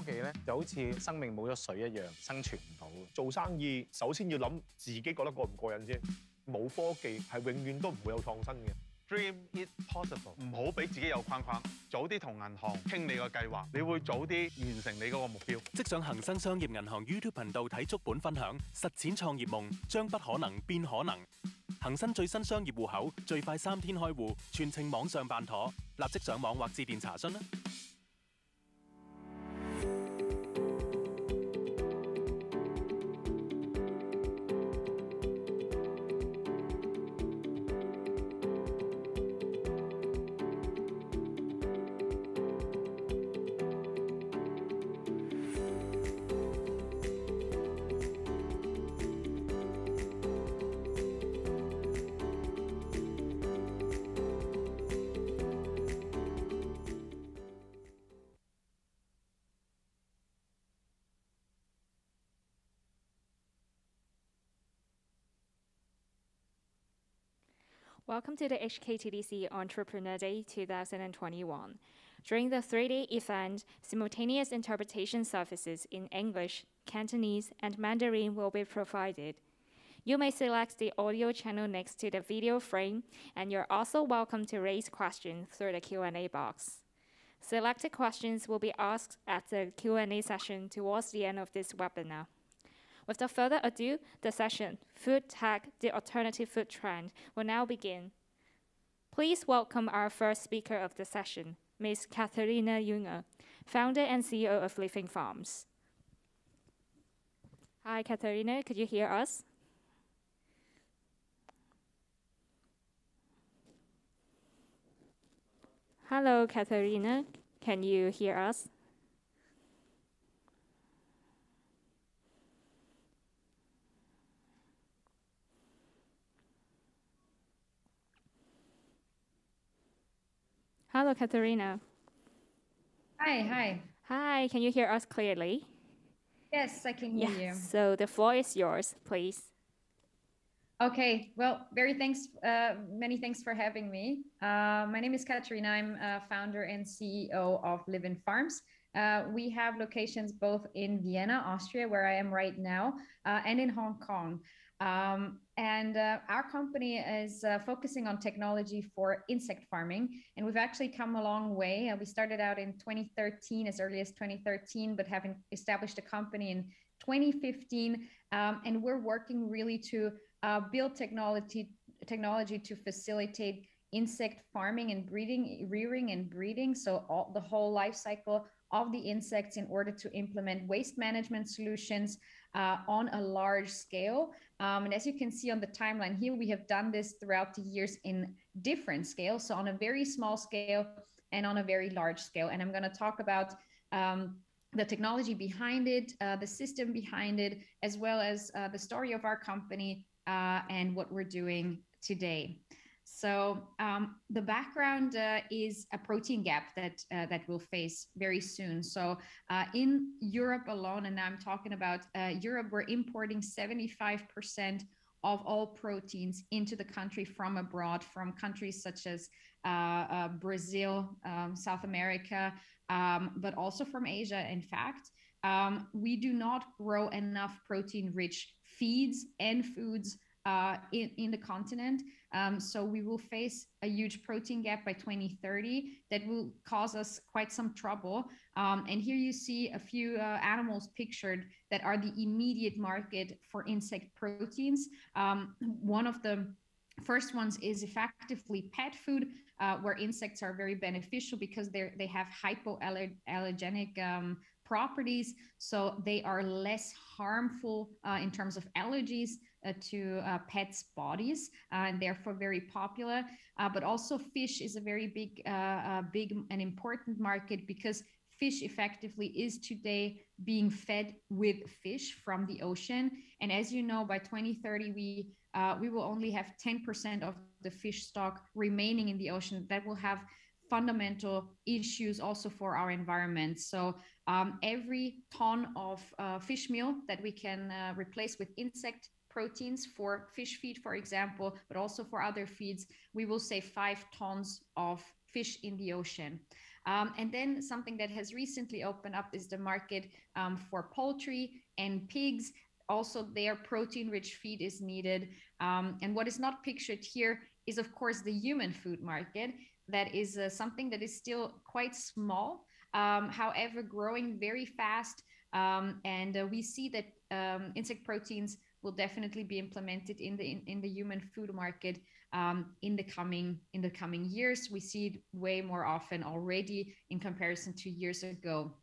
咗科技咧，就好似生命冇咗水一樣，生存唔到。做生意首先要諗自己覺得過唔過癮先。冇科技係永遠都唔會有創新嘅。 Dream it possible，唔好俾自己有框框，早啲同銀行傾你個計劃，你會早啲完成你嗰個目標。即上恒生商業銀行 YouTube 頻道睇足本分享，實踐創業夢，將不可能變可能。恒生最新商業戶口最快三天開戶，全程網上辦妥，立即上網或致電查詢啦。 Welcome to the HKTDC Entrepreneur Day 2021. During the three-day event, simultaneous interpretation services in English, Cantonese, and Mandarin will be provided. You may select the audio channel next to the video frame, and you're also welcome to raise questions through the Q&A box. Selected questions will be asked at the Q&A session towards the end of this webinar. Without further ado, the session, Food Tech, the Alternative Food Trend, will now begin. Please welcome our first speaker of the session, Ms. Katharina Unger, founder and CEO of Livin Farms. Hi, Katharina, could you hear us? Hello, Katharina, can you hear us? Hello, Katharina. Hi, hi. Hi, can you hear us clearly? Yes, I can hear you. So the floor is yours, please. Okay, well, very thanks, uh, many thanks for having me. Uh, my name is Katharina. I'm uh, founder and CEO of Livin Farms. Uh, we have locations both in Vienna, Austria, where I am right now, uh, and in Hong Kong. Um, and uh, our company is uh, focusing on technology for insect farming. And we've actually come a long way. Uh, we started out in 2013, as early as 2013, but having established a company in 2015. Um, and we're working really to uh, build technology, technology to facilitate insect farming and breeding, rearing and breeding. So all the whole life cycle of the insects in order to implement waste management solutions uh, on a large scale. Um, and as you can see on the timeline here, we have done this throughout the years in different scales. So on a very small scale and on a very large scale. And I'm going to talk about um, the technology behind it, uh, the system behind it, as well as uh, the story of our company uh, and what we're doing today. So um, the background uh, is a protein gap that uh, that we'll face very soon. So uh, in Europe alone, and I'm talking about uh, Europe, we're importing 75% of all proteins into the country from abroad, from countries such as uh, uh, Brazil, um, South America, um, but also from Asia. In fact, um, we do not grow enough protein-rich feeds and foods uh, in, in the continent. Um, so we will face a huge protein gap by 2030 that will cause us quite some trouble. Um, and here you see a few uh, animals pictured that are the immediate market for insect proteins. Um, one of the First ones is effectively pet food, uh, where insects are very beneficial because they they have hypoallergenic um, properties, so they are less harmful uh, in terms of allergies to uh, pets' bodies, uh, and therefore very popular. Uh, but also, fish is a very big, uh, big and important market because fish effectively is today being fed with fish from the ocean. And as you know, by 2030, we uh, we will only have 10% of the fish stock remaining in the ocean. That will have fundamental issues also for our environment. So um, every ton of uh, fish meal that we can uh, replace with insect proteins for fish feed, for example, but also for other feeds, we will save five tons of fish in the ocean. Um, and then something that has recently opened up is the market um, for poultry and pigs. Also, their protein rich feed is needed. Um, and what is not pictured here is, of course, the human food market. That is uh, something that is still quite small, um, however, growing very fast. Um, and uh, we see that um, insect proteins will definitely be implemented in the in, in the human food market um, in the coming in the coming years. We see it way more often already in comparison to years ago.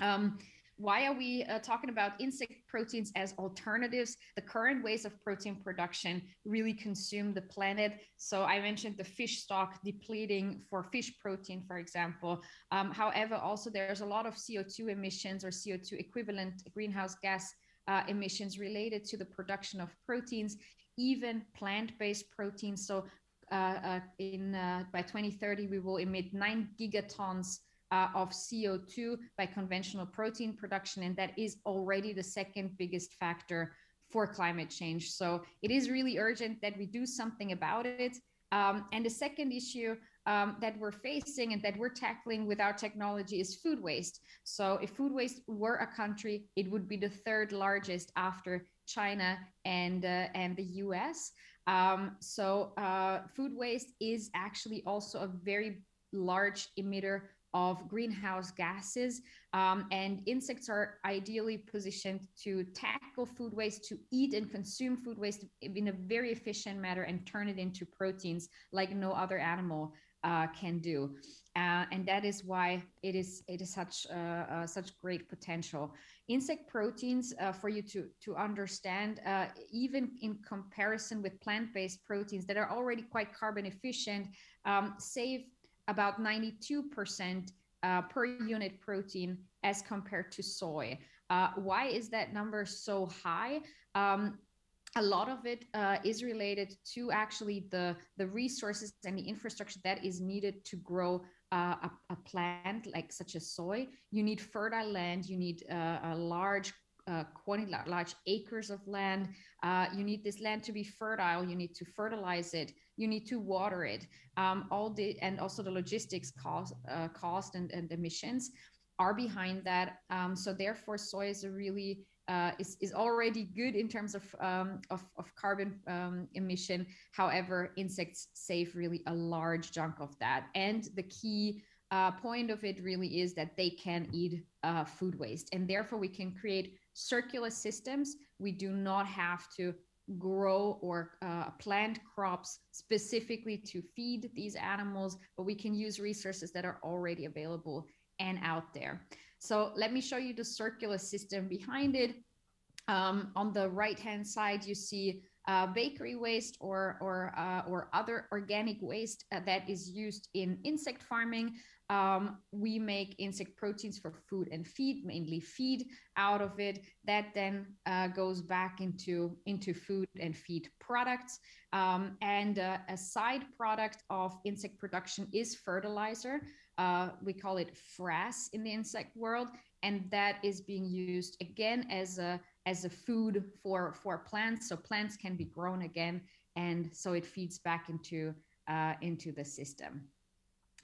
Um, why are we uh, talking about insect proteins as alternatives? The current ways of protein production really consume the planet. So I mentioned the fish stock depleting for fish protein, for example. Um, however, also there's a lot of CO2 emissions or CO2 equivalent greenhouse gas uh, emissions related to the production of proteins, even plant-based proteins. So uh, uh in uh, by 2030, we will emit nine gigatons uh, of CO2 by conventional protein production, and that is already the second biggest factor for climate change. So it is really urgent that we do something about it. Um, and the second issue um, that we're facing and that we're tackling with our technology is food waste. So if food waste were a country, it would be the third largest after China and uh, and the U.S. Um, so uh, food waste is actually also a very large emitter of greenhouse gases. Um, and insects are ideally positioned to tackle food waste, to eat and consume food waste in a very efficient manner and turn it into proteins like no other animal uh, can do. Uh, and that is why it is it is such uh, uh such great potential. Insect proteins, uh, for you to to understand, uh, even in comparison with plant-based proteins that are already quite carbon efficient, um, save about 92% uh, per unit protein as compared to soy. Why is that number so high? Um, a lot of it uh, is related to actually the, the resources and the infrastructure that is needed to grow uh, a, a, plant like such as soy. You need fertile land, you need uh, a large uh, quantity, large acres of land. Uh, you need this land to be fertile. You need to fertilize it. You need to water it. Um, all the and also the logistics cost, uh, cost and, and emissions are behind that. Um, so therefore, soy is a really uh, is, is already good in terms of um, of, of, carbon um, emission. However, insects save really a large chunk of that. And the key uh, point of it really is that they can eat uh, food waste, and therefore we can create circular systems. We do not have to grow or uh, plant crops specifically to feed these animals, but we can use resources that are already available and out there. So let me show you the circular system behind it. Um, on the right hand side, you see uh, bakery waste or or uh, or other organic waste uh, that is used in insect farming. Um, we make insect proteins for food and feed, mainly feed out of it. That then uh, goes back into into food and feed products. Um, and uh, a side product of insect production is fertilizer. Uh, we call it frass in the insect world, and that is being used again as a as a food for for plants. So plants can be grown again and so it feeds back into uh, into the system.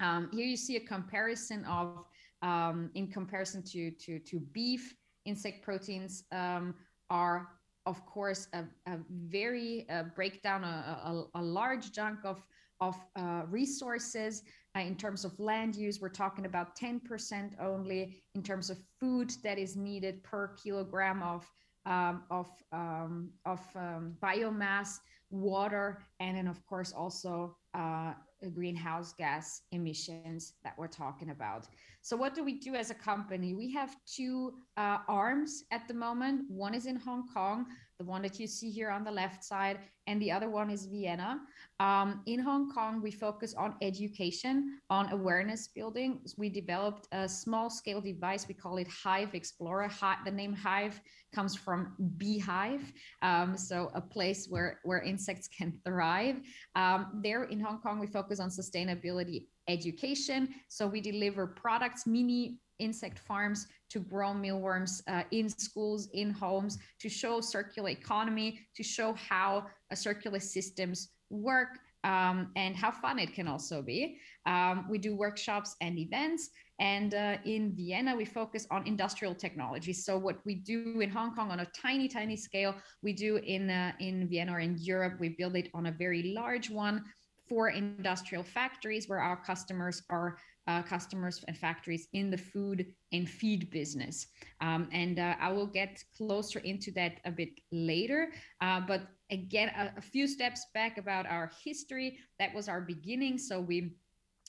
Um, here you see a comparison of um, in comparison to to to beef insect proteins um, are of course a, a very uh, breakdown a, a, a, large chunk of of uh, resources uh, in terms of land use, we're talking about 10% only in terms of food that is needed per kilogram of um, of, um, of um, biomass, water, and then of course also uh, greenhouse gas emissions that we're talking about. So what do we do as a company? We have two uh, arms at the moment. One is in Hong Kong, the one that you see here on the left side, and the other one is Vienna. Um, in Hong Kong, we focus on education, on awareness building. We developed a small scale device. We call it Hive Explorer. The name Hive comes from beehive, um, so a place where, where insects can thrive. Um, there in Hong Kong, we focus on sustainability education. So we deliver products, mini insect farms to grow mealworms uh, in schools, in homes, to show circular economy, to show how uh, circular systems work. um, and how fun it can also be. Um, we do workshops and events. And uh, in Vienna, we focus on industrial technology. So what we do in Hong Kong on a tiny, tiny scale, we do in uh, in Vienna or in Europe. We build it on a very large one for industrial factories where our customers are uh, customers and factories in the food and feed business. Um, and uh, I will get closer into that a bit later. Uh, but again, a, a, few steps back about our history. That was our beginning. So we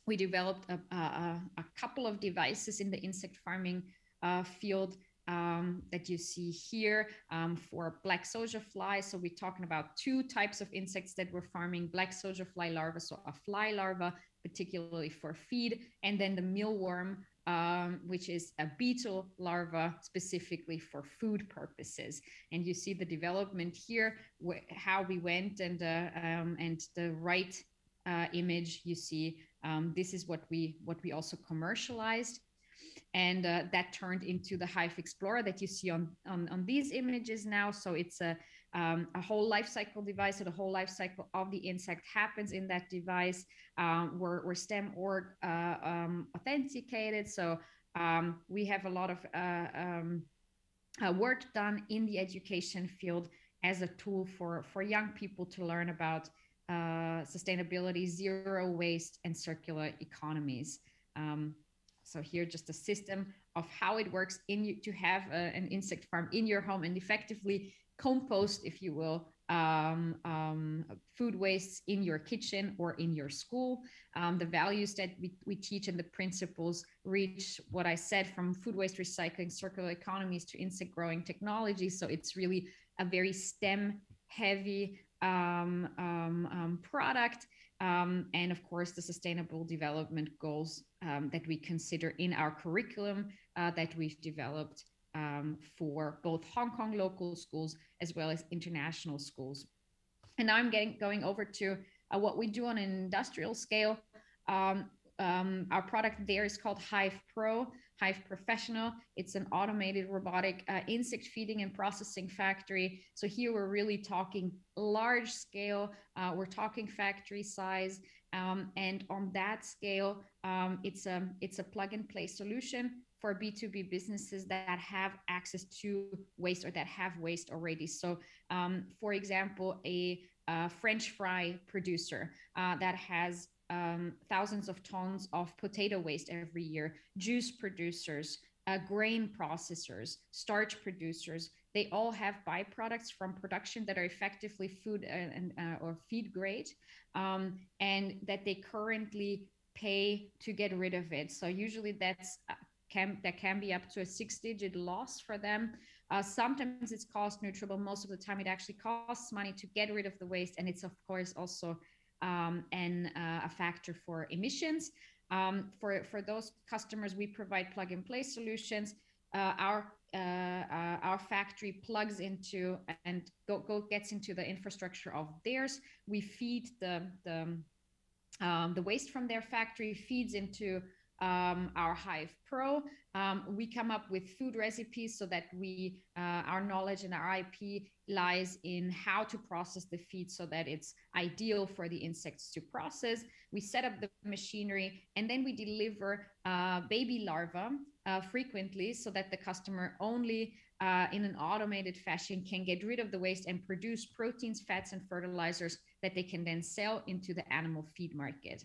we developed a, a, a couple of devices in the insect farming uh, field um, that you see here um, for black soldier fly. So we're talking about two types of insects that we're farming, black soldier fly larvae, so a fly larva, particularly for feed, and then the mealworm, um, which is a beetle larva specifically for food purposes. And you see the development here, wh- how we went and, uh, um, and the right uh, image you see um, this is what we what we also commercialized and uh, that turned into the hive explorer that you see on, on, on these images now so it's a, um, a whole life cycle device so the whole life cycle of the insect happens in that device um, we're, we're STEM.org uh, um, authenticated so um, we have a lot of uh, um, uh, work done in the education field as a tool for for young people to learn about uh, sustainability, zero waste, and circular economies. Um, so here, just a system of how it works in you to have a, an insect farm in your home and effectively compost, if you will, um, um, food wastes in your kitchen or in your school. Um, the values that we, we teach and the principles reach what I said from food waste recycling, circular economies to insect growing technology. So it's really a very STEM heavy um, um, um, product. And of course, the sustainable development goals that we consider in our curriculum uh, that we've developed for both Hong Kong local schools as well as international schools. And now I'm getting going over to uh, what we do on an industrial scale. Um, our product there is called Hive Pro. Hive Professional. It's an automated robotic uh, insect feeding and processing factory. So here we're really talking large scale. Uh, we're talking factory size, um, and on that scale, um, it's a it's a plug and play solution for B2B businesses that have access to waste or that have waste already. So, um, for example, a, a French fry producer uh, that has um, thousands of tons of potato waste every year, juice producers, uh, grain processors, starch producers. They all have byproducts from production that are effectively food and, uh, or feed grade, um, and that they currently pay to get rid of it. So usually that's uh, can that can be up to a six-digit loss for them. Uh, sometimes it's cost neutral, most of the time it actually costs money to get rid of the waste, and it's of course also um, and uh, a factor for emissions. Um, for, for those customers, we provide plug and play solutions. Uh, our uh, uh, our factory plugs into and go, go gets into the infrastructure of theirs. We feed the the um, the waste from their factory feeds into um, our Hive Pro. Um, we come up with food recipes so that we, uh, our knowledge and our IP lies in how to process the feed so that it's ideal for the insects to process. We set up the machinery and then we deliver uh, baby larvae uh, frequently so that the customer only uh, in an automated fashion can get rid of the waste and produce proteins, fats, and fertilizers that they can then sell into the animal feed market.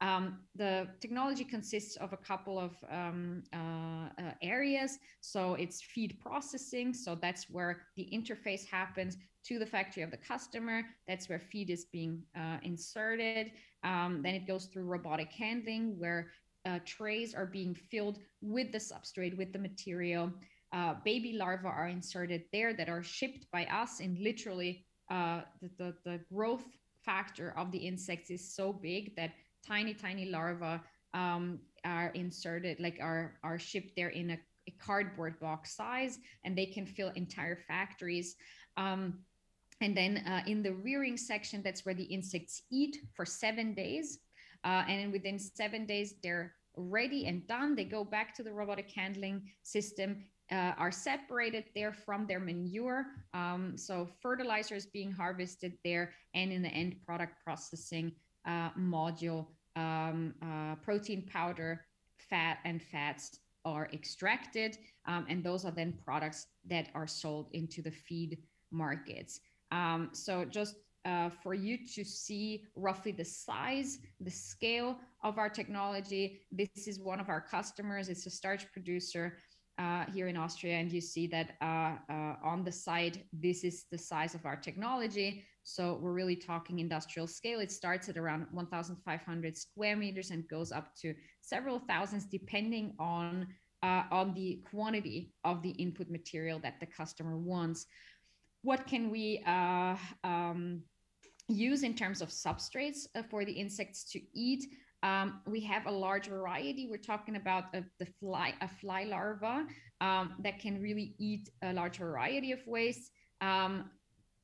Um, the technology consists of a couple of um, uh, uh, areas. So it's feed processing. So that's where the interface happens to the factory of the customer. That's where feed is being uh, inserted. Um, then it goes through robotic handling, where uh, trays are being filled with the substrate, with the material. Uh, baby larvae are inserted there that are shipped by us, and literally uh, the, the, the growth factor of the insects is so big that tiny, tiny larvae um, are inserted, like are are shipped there in a, a, cardboard box size, and they can fill entire factories. Um, and then uh, in the rearing section, that's where the insects eat for seven days. Uh, and within seven days, they're ready and done. They go back to the robotic handling system, uh, are separated there from their manure. Um, so fertilizer is being harvested there, and in the end product processing uh, module, um, uh, protein powder, fat, and fats are extracted. Um, and those are then products that are sold into the feed markets. Um, so just uh, for you to see roughly the size, the scale of our technology. This is one of our customers. It's a starch producer uh, here in Austria, and you see that uh, uh, on the side, this is the size of our technology. So we're really talking industrial scale. It starts at around 1,500 square meters and goes up to several thousands, depending on uh, on the quantity of the input material that the customer wants. What can we uh, um, use in terms of substrates uh, for the insects to eat? Um, we have a large variety. We're talking about a, the fly, a fly larva um, that can really eat a large variety of waste. Um,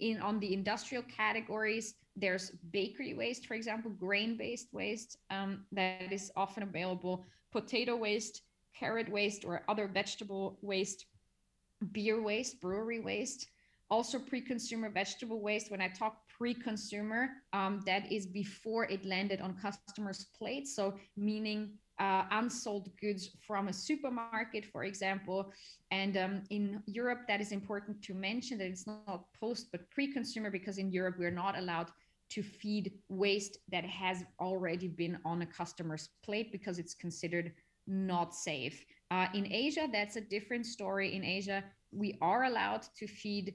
in on the industrial categories, there's bakery waste, for example, grain-based waste um, that is often available, potato waste, carrot waste, or other vegetable waste, beer waste, brewery waste, also pre-consumer vegetable waste. When I talk pre-consumer, um, that is before it landed on customers' plates. So meaning uh, unsold goods from a supermarket, for example. And um, in Europe, that is important to mention that it's not post but pre-consumer because in Europe we're not allowed to feed waste that has already been on a customer's plate because it's considered not safe. Uh, in Asia, that's a different story. In Asia, we are allowed to feed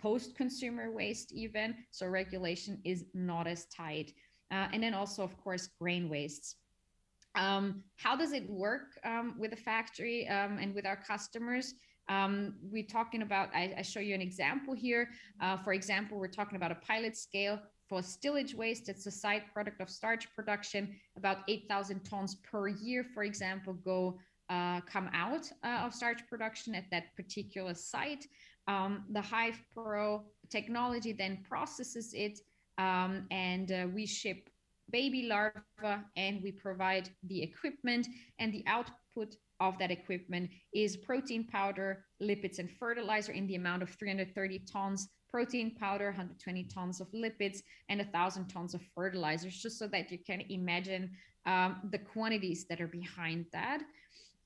post-consumer waste even, so regulation is not as tight. Uh, and then also, of course, grain wastes. Um, how does it work um, with the factory um, and with our customers? Um, we're talking about, I, I, show you an example here. Uh, for example, we're talking about a pilot scale for stillage waste. It's a side product of starch production. About 8,000 tons per year, for example, go uh, come out uh, of starch production at that particular site. Um, the Hive Pro technology then processes it um, and uh, we ship baby larva and we provide the equipment and the output of that equipment is protein powder, lipids, and fertilizer in the amount of 330 tons protein powder, 120 tons of lipids, and 1,000 tons of fertilizers, just so that you can imagine um, the quantities that are behind that.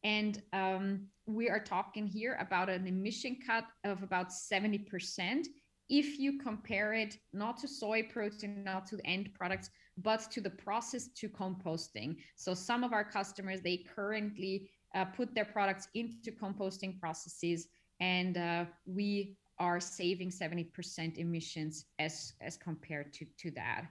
And um, we are talking here about an emission cut of about 70% if you compare it not to soy protein, not to end products, but to the process to composting. So some of our customers, they currently uh, put their products into composting processes and uh, we are saving 70% emissions as, as compared to, to that.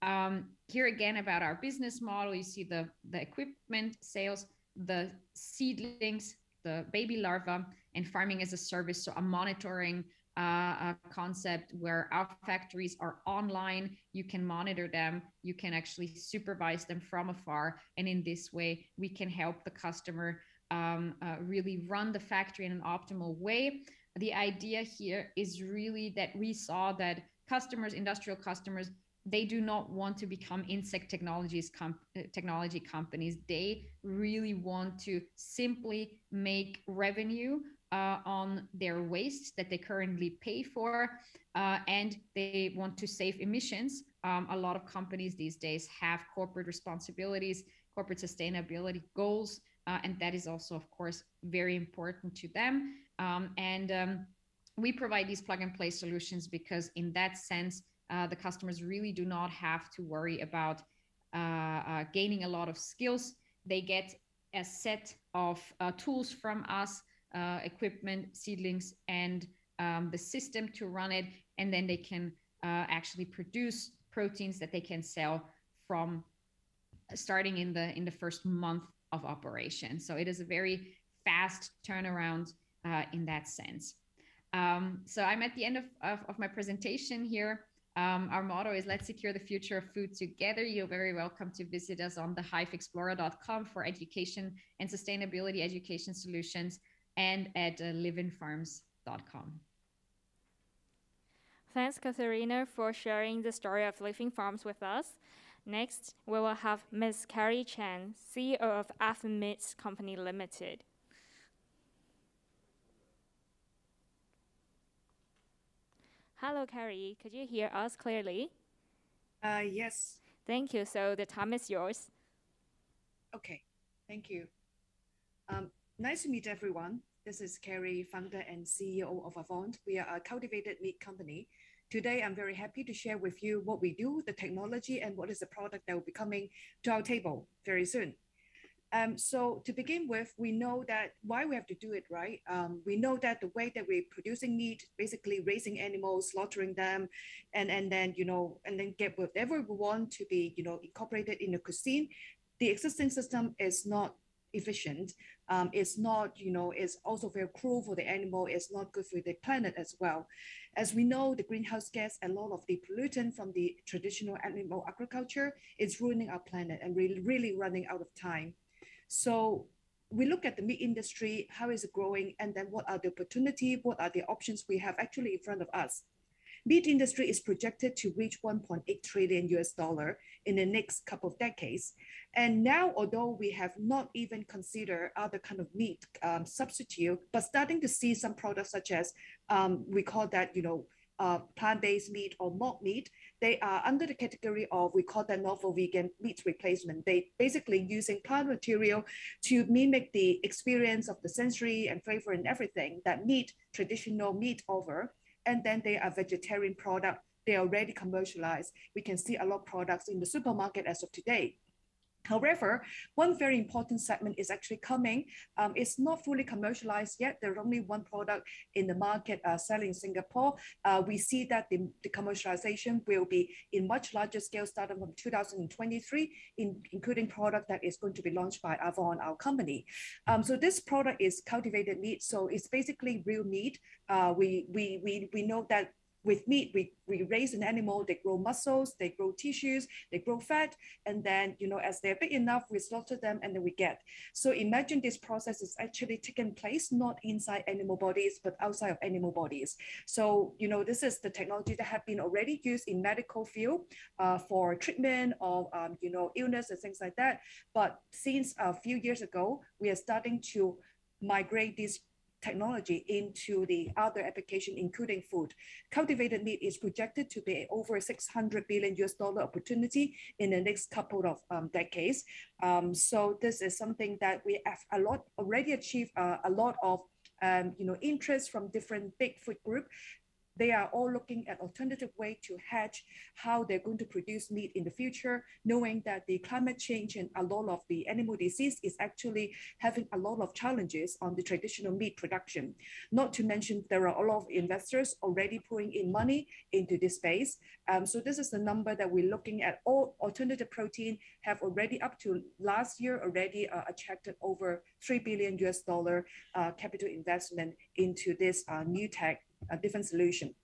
Um, here again about our business model, you see the, the equipment sales, the seedlings, the baby larva, and farming as a service. So I'm monitoring uh, a concept where our factories are online. You can monitor them, you can actually supervise them from afar. And in this way, we can help the customer um, uh, really run the factory in an optimal way. The idea here is really that we saw that customers, industrial customers, they do not want to become insect technologies com- uh, technology companies. They really want to simply make revenue uh, on their waste that they currently pay for, uh, and they want to save emissions. Um, a lot of companies these days have corporate responsibilities, corporate sustainability goals, uh, and that is also, of course, very important to them. Um, and um, we provide these plug and play solutions because, in that sense, uh, the customers really do not have to worry about uh, uh, gaining a lot of skills. They get a set of tools from us uh, equipment, seedlings, and um, the system to run it, and then they can uh, actually produce proteins that they can sell from starting in the in the first month of operation. So it is a very fast turnaround uh, in that sense. Um, so I'm at the end of, of, of my presentation here. Um, our motto is let's secure the future of food together. You're very welcome to visit us on the hiveexplorer.com for education and sustainability education solutions and at uh, livinfarms.com. Thanks, Katharina, for sharing the story of Livin Farms with us. Next, we will have Ms. Carrie Chan, CEO of Avant Meats Company Limited. Hello, Carrie. Could you hear us clearly? Uh, yes. Thank you. So the time is yours. Okay, thank you. Um, nice to meet everyone. This is Carrie, founder and CEO of Avant. We are a cultivated meat company. Today, I'm very happy to share with you what we do, the technology, and what is the product that will be coming to our table very soon. Um, so to begin with, we know that why we have to do it right. Um, we know that the way that we're producing meat, basically raising animals, slaughtering them, and and then you know, and then get whatever we want to be, you know, incorporated in the cuisine. The existing system is not efficient. Um, it's not, you know, it's also very cruel for the animal. It's not good for the planet as well. As we know, the greenhouse gas, a lot of the pollutant from the traditional animal agriculture is ruining our planet and really, really running out of time. So we look at the meat industry, how is it growing, and then what are the opportunity, what are the options we have actually in front of us. Meat industry is projected to reach 1.8 trillion US dollar in the next couple of decades. And now, although we have not even considered other kind of meat um, substitute, but starting to see some products such as um, we call that, you know, uh, plant-based meat or mock meat, they are under the category of, we call that novel vegan meat replacement. They basically using plant material to mimic the experience of the sensory and flavor and everything that meat, traditional meat over, And then they are vegetarian product. They are already commercialized. We can see a lot of products in the supermarket as of today. However, one very important segment is actually coming. Um, it's not fully commercialized yet. There's only one product in the market uh, selling in Singapore. Uh, we see that the, the, commercialization will be in much larger scale starting from 2023, in, including product that is going to be launched by Avant, our company. Um, so this product is cultivated meat. So it's basically real meat. Uh, we, we, we, we know that with meat, we, we raise an animal, they grow muscles, they grow tissues, they grow fat, and then, you know, as they're big enough, we slaughter them and then we get. So imagine this process is actually taking place not inside animal bodies, but outside of animal bodies. So, you know, this is the technology that have been already used in medical field uh, for treatment of, um, you know, illness and things like that. But since a few years ago, we are starting to migrate this technology into the other application, including food. Cultivated meat is projected to be over 600 billion US dollar opportunity in the next couple of um, decades. Um, so this is something that we have a lot already achieved uh, a lot of um, you know, interest from different big food group they are all looking at alternative way to hedge how they're going to produce meat in the future, knowing that the climate change and a lot of the animal disease is actually having a lot of challenges on the traditional meat production. Not to mention there are a lot of investors already putting in money into this space. Um, so this is the number that we're looking at. All alternative protein have already up to last year already uh, attracted over 3 billion US dollar uh, capital investment into this uh, new tech a different solution.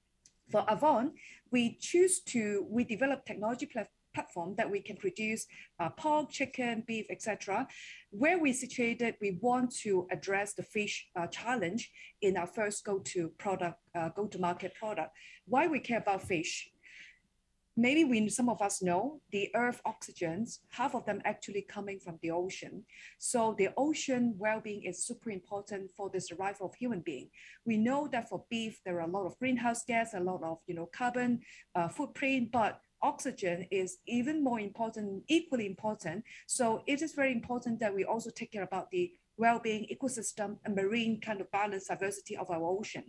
For Avant, we choose to, we develop technology platform that we can produce uh, pork, chicken, beef, etc. Where we situated, we want to address the fish uh, challenge in our first go-to product, uh, go-to-market product. Why we care about fish? Maybe we some of us know the earth oxygens half of them actually coming from the ocean. So the ocean well-being is super important for the survival of human being. We know that for beef there are a lot of greenhouse gas a lot of you know carbon uh, footprint but oxygen is even more important equally important. So it is very important that we also take care about the well-being ecosystem and marine kind of balance diversity of our ocean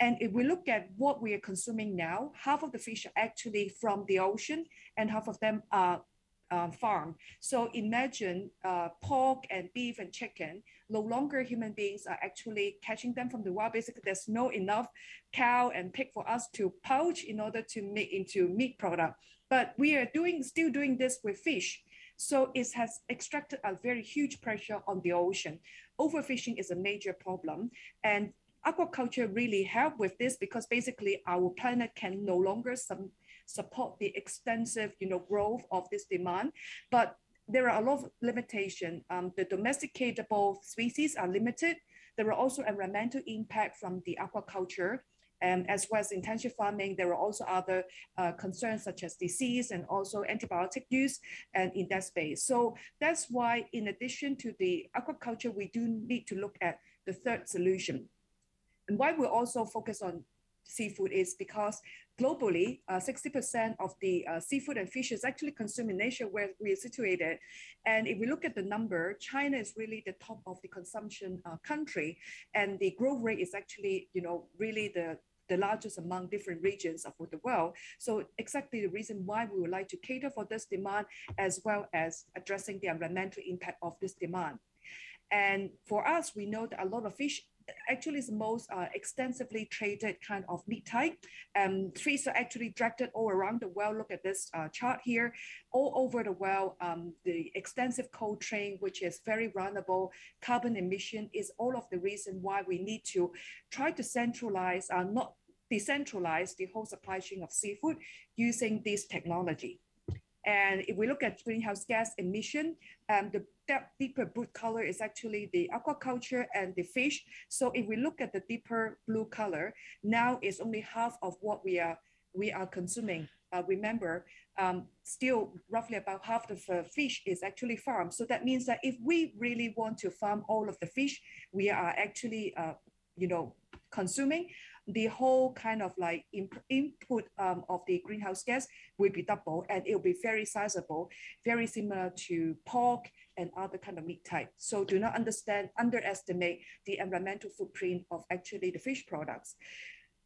and if we look at what we are consuming now, half of the fish are actually from the ocean and half of them are uh, farmed. So imagine uh, pork and beef and chicken, no longer human beings are actually catching them from the wild. Basically, there's no enough cow and pig for us to poach in order to make into meat product. But we are doing still doing this with fish. So it has extracted a very huge pressure on the ocean. Overfishing is a major problem. And aquaculture really help with this because basically our planet can no longer some, support the extensive you know, growth of this demand. But there are a lot of limitation. Um, the domesticatable species are limited. There are also environmental impact from the aquaculture. Um, as well as intensive farming, there are also other uh, concerns such as disease and also antibiotic use and in that space. So that's why in addition to the aquaculture, we do need to look at the third solution, and why we also focus on seafood is because globally, 60% of the uh, seafood and fish is actually consumed in Asia where we are situated. And if we look at the number, China is really the top of the consumption uh, country. And the growth rate is actually, you know, really the, the largest among different regions of the world. So exactly the reason why we would like to cater for this demand as well as addressing the environmental impact of this demand. And for us, we know that a lot of fish actually is the most uh, extensively traded kind of meat type. Um, trees are actually dragged all around the world. Look at this uh, chart here. All over the world, um, the extensive cold chain, which is very vulnerable, carbon emission is all of the reason why we need to try to centralize, uh, not decentralize the whole supply chain of seafood using this technology. And if we look at greenhouse gas emission, um, the deeper blue color is actually the aquaculture and the fish. So if we look at the deeper blue color, now it's only half of what we are we are consuming. Uh, remember, um, still roughly about half of the fish is actually farmed. So that means that if we really want to farm all of the fish, we are actually, uh, you know, consuming the whole kind of like input um, of the greenhouse gas will be double and it will be very sizable, very similar to pork and other kind of meat type. So do not understand, underestimate the environmental footprint of actually the fish products.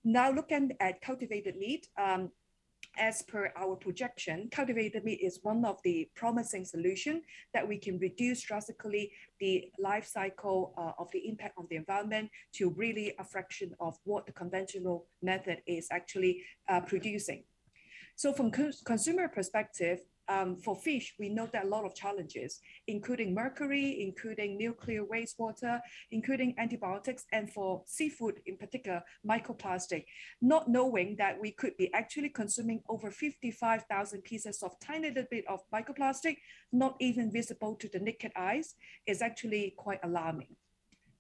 Now looking at cultivated meat, um, as per our projection, cultivated meat is one of the promising solution that we can reduce drastically the life cycle uh, of the impact on the environment to really a fraction of what the conventional method is actually uh, producing. So from consumer perspective, um, for fish, we know that a lot of challenges, including mercury, including nuclear wastewater, including antibiotics, and for seafood in particular, microplastic, not knowing that we could be actually consuming over 55,000 pieces of tiny little bit of microplastic, not even visible to the naked eyes, is actually quite alarming.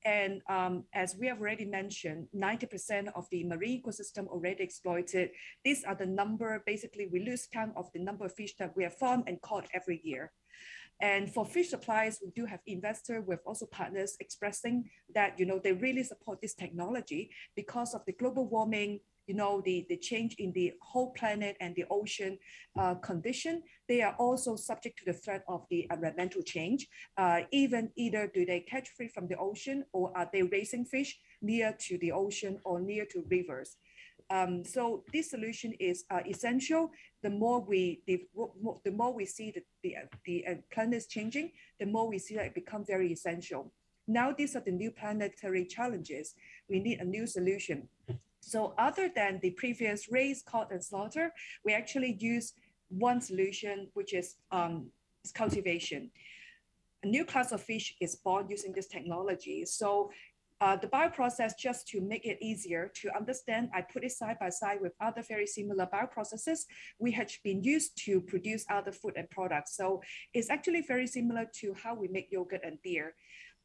And um, as we have already mentioned, 90% of the marine ecosystem already exploited. These are the number, basically we lose count of the number of fish that we have farmed and caught every year. And for fish supplies, we do have investors with also partners expressing that, you know, they really support this technology because of the global warming, you know, the, the change in the whole planet and the ocean uh, condition, they are also subject to the threat of the environmental change. Uh, even either do they catch fish from the ocean or are they raising fish near to the ocean or near to rivers? Um, so this solution is uh, essential. The more we the, the more we see the the, the uh, planet is changing, the more we see that it becomes very essential. Now these are the new planetary challenges. We need a new solution. So other than the previous raise, caught, and slaughter, we actually use one solution, which is um, cultivation. A new class of fish is born using this technology. So uh, the bioprocess, just to make it easier to understand, I put it side by side with other very similar bioprocesses we have been used to produce other food and products. So it's actually very similar to how we make yogurt and beer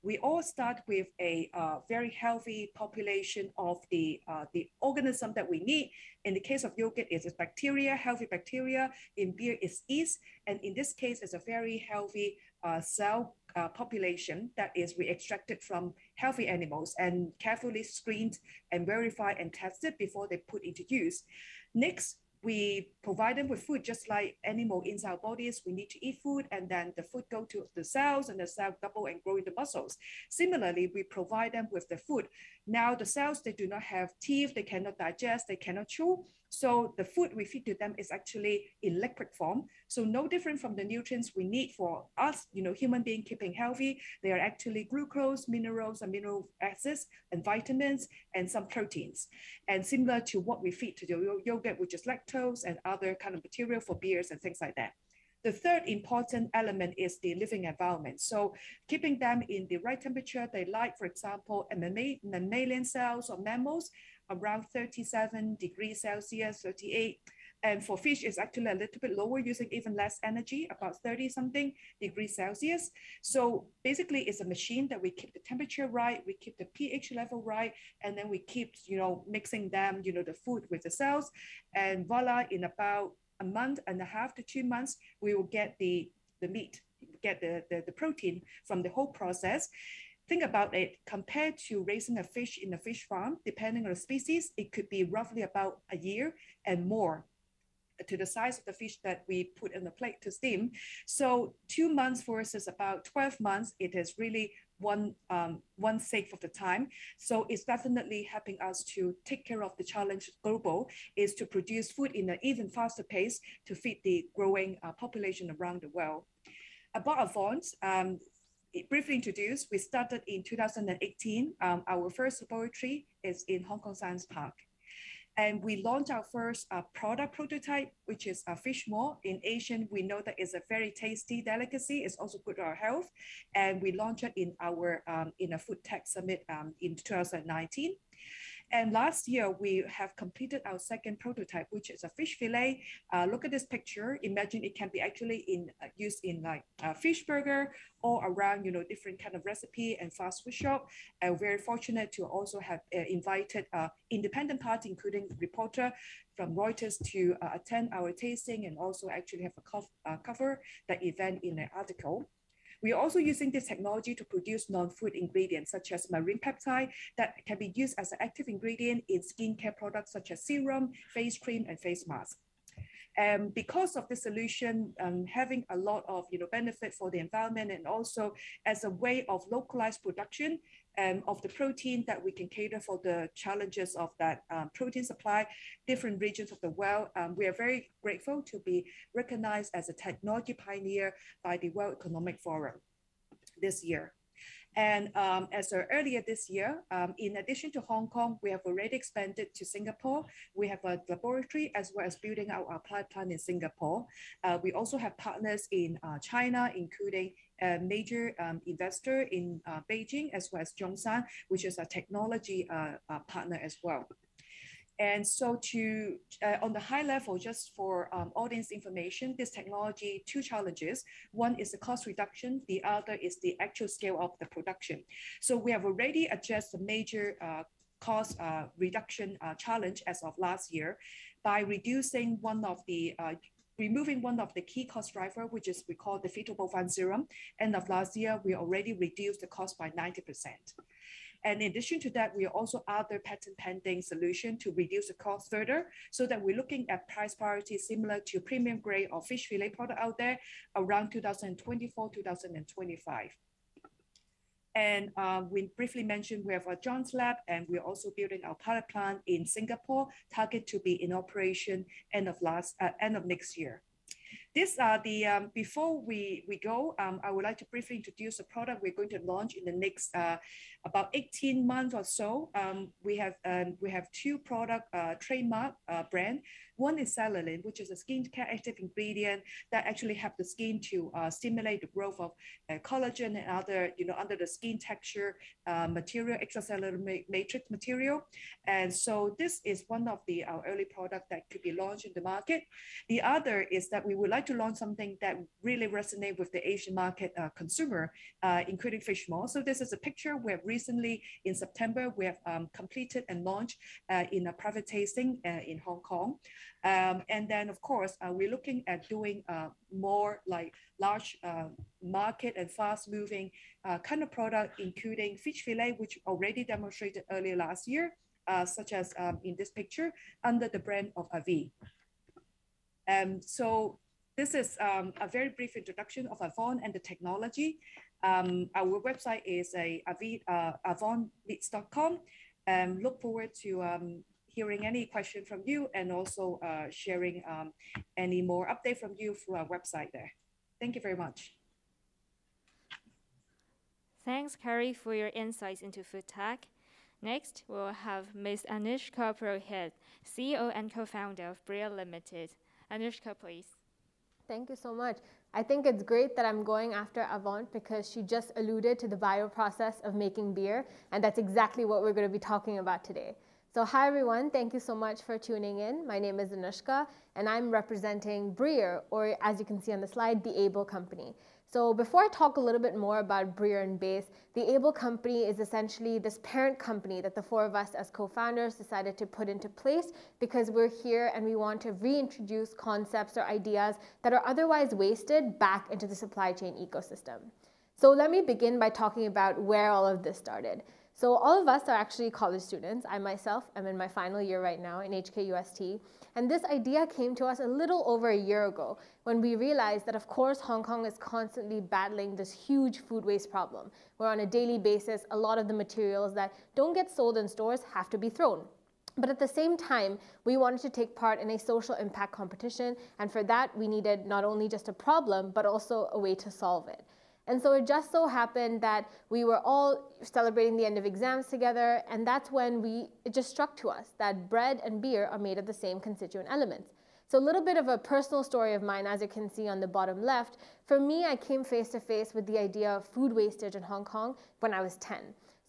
we all start with a uh, very healthy population of the, uh, the organism that we need. In the case of yogurt, it's bacteria, healthy bacteria. In beer, it's yeast. And in this case, it's a very healthy uh, cell uh, population that is we extracted from healthy animals and carefully screened and verified and tested before they put into use. Next, we provide them with food just like animal inside our bodies. We need to eat food and then the food go to the cells and the cell double and grow into muscles. Similarly, we provide them with the food. Now the cells, they do not have teeth, they cannot digest, they cannot chew. So the food we feed to them is actually in liquid form. So no different from the nutrients we need for us, you know, human being keeping healthy. They are actually glucose, minerals, amino acids, and vitamins, and some proteins. And similar to what we feed to the yogurt, which is lactose and other kind of material for beers and things like that. The third important element is the living environment. So keeping them in the right temperature, they like, for example, mammalian cells or mammals around 37 degrees Celsius, 38. And for fish, it's actually a little bit lower, using even less energy, about 30 something degrees Celsius. So basically, it's a machine that we keep the temperature right, we keep the pH level right, and then we keep, you know, mixing them, you know, the food with the cells. And voila, in about a month and a half to two months, we will get the, the meat, get the, the, the protein from the whole process. Think about it, compared to raising a fish in a fish farm, depending on the species, it could be roughly about a year and more to the size of the fish that we put in the plate to steam. So two months versus about 12 months, it is really one um, one sixth of the time. So it's definitely helping us to take care of the challenge global is to produce food in an even faster pace to feed the growing uh, population around the world. About Avant, um, briefly introduced, we started in 2018. Um, our first laboratory is in Hong Kong Science Park. And we launched our first uh, product prototype, which is a fish maw. In Asian, we know that it's a very tasty delicacy. It's also good for our health. And we launched it in our um, in a food tech summit um, in 2019. And last year, we have completed our second prototype, which is a fish fillet. Uh, look at this picture. Imagine it can be actually in uh, used in like a fish burger or around, you know, different kind of recipe and fast food shop. And very fortunate to also have uh, invited uh, independent party, including reporter from Reuters to uh, attend our tasting and also actually have a uh, cover the event in an article. We are also using this technology to produce non-food ingredients such as marine peptide that can be used as an active ingredient in skincare products such as serum, face cream, and face mask. Um, because of this solution um, having a lot of you know benefit for the environment and also as a way of localized production um, of the protein that we can cater for the challenges of that um, protein supply, different regions of the world. Um, we are very grateful to be recognized as a technology pioneer by the World Economic Forum this year. And um, as earlier this year, um, in addition to Hong Kong, we have already expanded to Singapore. We have a laboratory as well as building out our plant in Singapore. Uh, we also have partners in uh, China, including a major um, investor in uh, Beijing, as well as Zhongshan, which is a technology uh, uh, partner as well. And so to, uh, on the high level, just for um, audience information, this technology, two challenges. One is the cost reduction. The other is the actual scale of the production. So we have already addressed the major uh, cost uh, reduction uh, challenge as of last year by reducing one of the removing one of the key cost driver, which is we call the fetal bovine serum. End of last year, we already reduced the cost by 90%. And in addition to that, we are also other patent pending solution to reduce the cost further so that we're looking at price parity similar to premium grade or fish fillet product out there around 2024, 2025. And um, we briefly mentioned we have a John's Lab and we're also building our pilot plant in Singapore, target to be in operation end of last, uh, end of next year. These are the, um, before we, we go, um, I would like to briefly introduce a product we're going to launch in the next uh, about 18 months or so. Um, we, have, um, we have two product uh, trademark uh, brand. One is Zellulin, which is a skincare active ingredient that actually help the skin to uh, stimulate the growth of uh, collagen and other, you know, under the skin texture uh, material, extracellular ma matrix material. And so this is one of the our early product that could be launched in the market. The other is that we would like to launch something that really resonate with the Asian market uh, consumer, uh, including fish maw. So this is a picture we have recently in September, we have um, completed and launched uh, in a private tasting in Hong Kong. Um, and then, of course, uh, we're looking at doing uh, more like large uh, market and fast moving uh, kind of product, including fish fillet, which already demonstrated earlier last year, uh, such as um, in this picture, under the brand of Avi. Um, so this is um, a very brief introduction of Avant and the technology. Um, our website is a avi, uh, avantmeats.com. Um, look forward to um, hearing any question from you and also uh, sharing um, any more update from you through our website there. Thank you very much. Thanks, Carrie, for your insights into food tech. Next, we'll have Ms. Anushka Purohit, CEO and co-founder of Breer Limited. Anushka, please. Thank you so much. I think it's great that I'm going after Avant because she just alluded to the bioprocess of making beer, and that's exactly what we're going to be talking about today. So hi everyone, thank you so much for tuning in. My name is Anushka and I'm representing Breer, or as you can see on the slide, the Able Company. So before I talk a little bit more about Breer and Base, the Able Company is essentially this parent company that the four of us as co-founders decided to put into place because we're here and we want to reintroduce concepts or ideas that are otherwise wasted back into the supply chain ecosystem. So let me begin by talking about where all of this started. So all of us are actually college students. I myself am in my final year right now in HKUST. And this idea came to us a little over a year ago when we realized that of course Hong Kong is constantly battling this huge food waste problem, where on a daily basis, a lot of the materials that don't get sold in stores have to be thrown. But at the same time, we wanted to take part in a social impact competition. And for that, we needed not only just a problem, but also a way to solve it. And so it just so happened that we were all celebrating the end of exams together, and that's when we, it just struck to us that bread and beer are made of the same constituent elements. So a little bit of a personal story of mine, as you can see on the bottom left. For me, I came face to face with the idea of food wastage in Hong Kong when I was 10.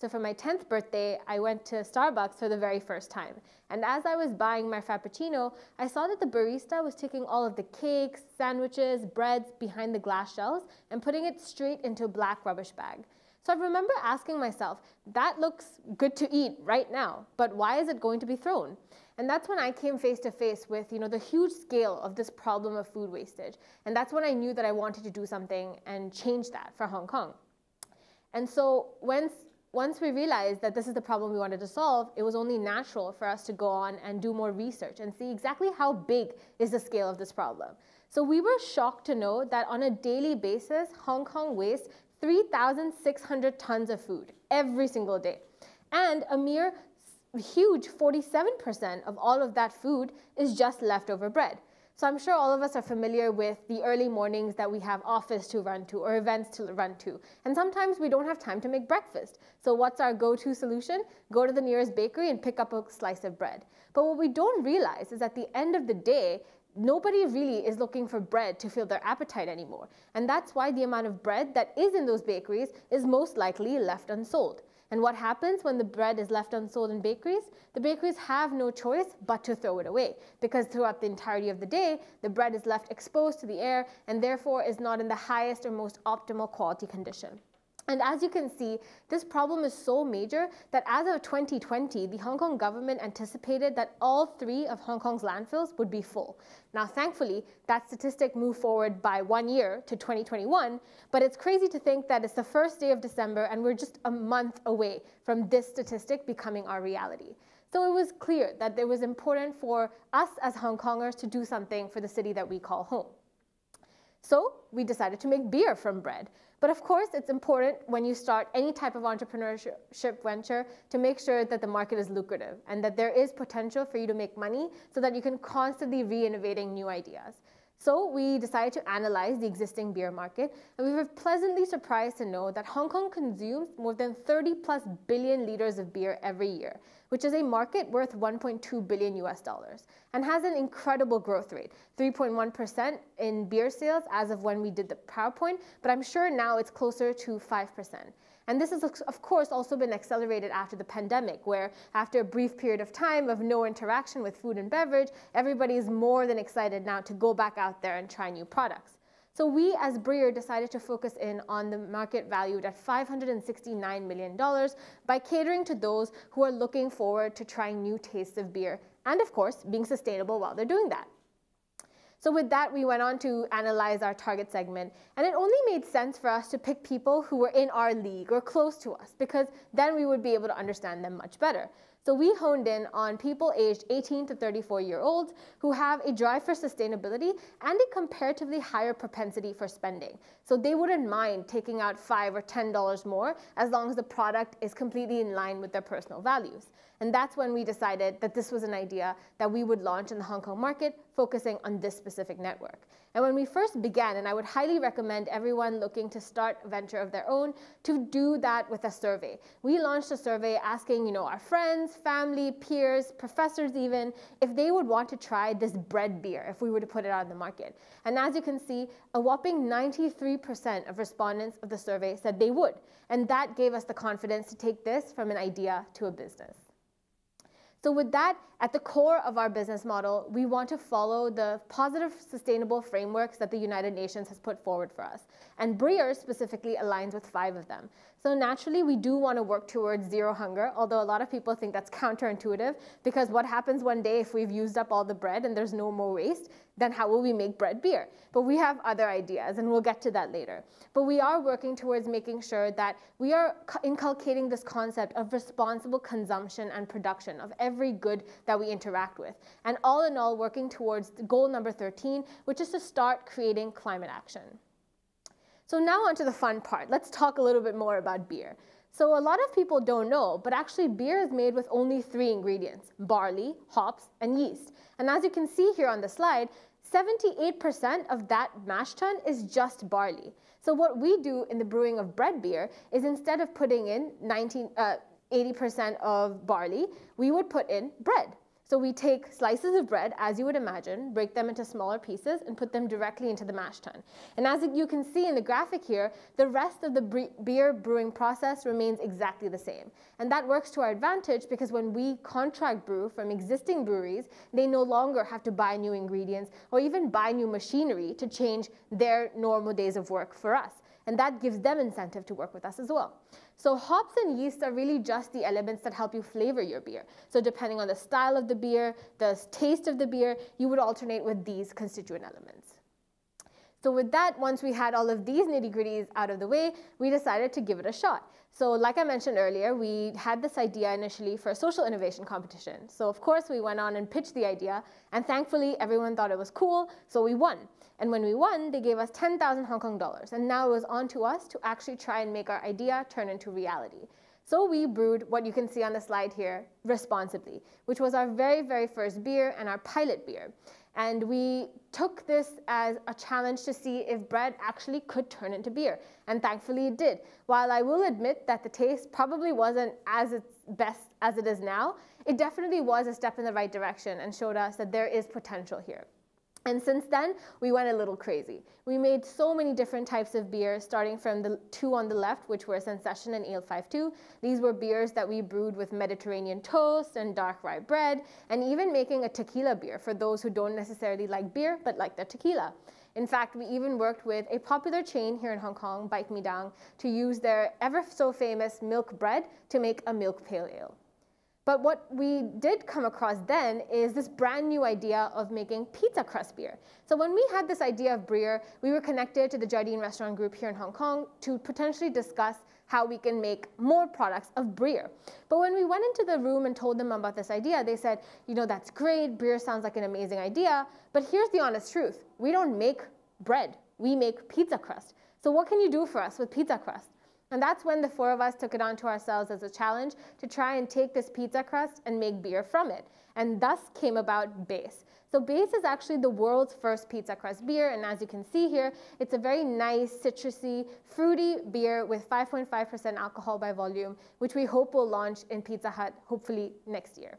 So for my 10th birthday, I went to Starbucks for the very first time. And as I was buying my Frappuccino, I saw that the barista was taking all of the cakes, sandwiches, breads behind the glass shelves and putting it straight into a black rubbish bag. So I remember asking myself, that looks good to eat right now, but why is it going to be thrown? And that's when I came face to face with, you know, the huge scale of this problem of food wastage. And that's when I knew that I wanted to do something and change that for Hong Kong. And so once once we realized that this is the problem we wanted to solve, it was only natural for us to go on and do more research and see exactly how big is the scale of this problem. So we were shocked to know that on a daily basis, Hong Kong wastes 3,600 tons of food every single day. And a mere huge 47% of all of that food is just leftover bread. So I'm sure all of us are familiar with the early mornings that we have office to run to or events to run to. And sometimes we don't have time to make breakfast. So what's our go-to solution? Go to the nearest bakery and pick up a slice of bread. But what we don't realize is at the end of the day, nobody really is looking for bread to fill their appetite anymore. And that's why the amount of bread that is in those bakeries is most likely left unsold. And what happens when the bread is left unsold in bakeries? The bakeries have no choice but to throw it away because throughout the entirety of the day, the bread is left exposed to the air and therefore is not in the highest or most optimal quality condition. And as you can see, this problem is so major that as of 2020, the Hong Kong government anticipated that all three of Hong Kong's landfills would be full. Now, thankfully, that statistic moved forward by one year to 2021, but it's crazy to think that it's the first day of December and we're just a month away from this statistic becoming our reality. So it was clear that it was important for us as Hong Kongers to do something for the city that we call home. So we decided to make beer from bread. But of course, it's important when you start any type of entrepreneurship venture to make sure that the market is lucrative and that there is potential for you to make money so that you can constantly re-innovating new ideas. So we decided to analyze the existing beer market, and we were pleasantly surprised to know that Hong Kong consumes more than 30 plus billion liters of beer every year, which is a market worth 1.2 billion US dollars, and has an incredible growth rate, 3.1% in beer sales as of when we did the PowerPoint, but I'm sure now it's closer to 5%. And this has, of course, also been accelerated after the pandemic, where after a brief period of time of no interaction with food and beverage, everybody is more than excited now to go back out there and try new products. So we, as Breer, decided to focus in on the market valued at $569 million by catering to those who are looking forward to trying new tastes of beer and, of course, being sustainable while they're doing that. So with that, we went on to analyze our target segment. And it only made sense for us to pick people who were in our league or close to us, because then we would be able to understand them much better. So we honed in on people aged 18 to 34 year olds who have a drive for sustainability and a comparatively higher propensity for spending. So they wouldn't mind taking out five or $10 more as long as the product is completely in line with their personal values. And that's when we decided that this was an idea that we would launch in the Hong Kong market, focusing on this specific network. And when we first began, and I would highly recommend everyone looking to start a venture of their own to do that with a survey. We launched a survey asking, you know, our friends, family, peers, professors even, if they would want to try this bread beer if we were to put it on the market. And as you can see, a whopping 93% of respondents of the survey said they would. And that gave us the confidence to take this from an idea to a business. So with that, at the core of our business model, we want to follow the positive sustainable frameworks that the United Nations has put forward for us. And Breer specifically aligns with five of them. So naturally, we do want to work towards zero hunger, although a lot of people think that's counterintuitive because what happens one day if we've used up all the bread and there's no more waste, then how will we make bread beer? But we have other ideas, and we'll get to that later. But we are working towards making sure that we are inculcating this concept of responsible consumption and production of every good that we interact with. And all in all, working towards goal number 13, which is to start creating climate action. So now onto the fun part. Let's talk a little bit more about beer. So a lot of people don't know, but actually beer is made with only three ingredients, barley, hops, and yeast. And as you can see here on the slide, 78% of that mash tun is just barley. So what we do in the brewing of bread beer is instead of putting in 19, uh, 80% of barley, we would put in bread. So we take slices of bread, as you would imagine, break them into smaller pieces, and put them directly into the mash tun. And as you can see in the graphic here, the rest of the beer brewing process remains exactly the same. And that works to our advantage because when we contract brew from existing breweries, they no longer have to buy new ingredients or even buy new machinery to change their normal days of work for us. And that gives them incentive to work with us as well. So hops and yeast are really just the elements that help you flavor your beer. So depending on the style of the beer, the taste of the beer, you would alternate with these constituent elements. So with that, once we had all of these nitty gritties out of the way, we decided to give it a shot. So like I mentioned earlier, we had this idea initially for a social innovation competition. So of course we went on and pitched the idea and thankfully everyone thought it was cool, so we won. And when we won, they gave us 10,000 Hong Kong dollars. And now it was on to us to actually try and make our idea turn into reality. So we brewed what you can see on the slide here, responsibly, which was our very, very first beer and our pilot beer. And we took this as a challenge to see if bread actually could turn into beer. And thankfully it did. While I will admit that the taste probably wasn't as its best as it is now, it definitely was a step in the right direction and showed us that there is potential here. And since then, we went a little crazy. We made so many different types of beers, starting from the two on the left, which were Sensation and Ale 52. These were beers that we brewed with Mediterranean toast and dark rye bread, and even making a tequila beer for those who don't necessarily like beer, but like the tequila. In fact, we even worked with a popular chain here in Hong Kong, Bike Me Down, to use their ever so famous milk bread to make a milk pale ale. But what we did come across then is this brand new idea of making pizza crust beer. So when we had this idea of beer, we were connected to the Jardine Restaurant Group here in Hong Kong to potentially discuss how we can make more products of beer. But when we went into the room and told them about this idea, they said, you know, that's great, beer sounds like an amazing idea, but here's the honest truth. We don't make bread, we make pizza crust. So what can you do for us with pizza crust? And that's when the four of us took it onto ourselves as a challenge to try and take this pizza crust and make beer from it. And thus came about Base. So Base is actually the world's first pizza crust beer. And as you can see here, it's a very nice, citrusy, fruity beer with 5.5% alcohol by volume, which we hope will launch in Pizza Hut hopefully next year.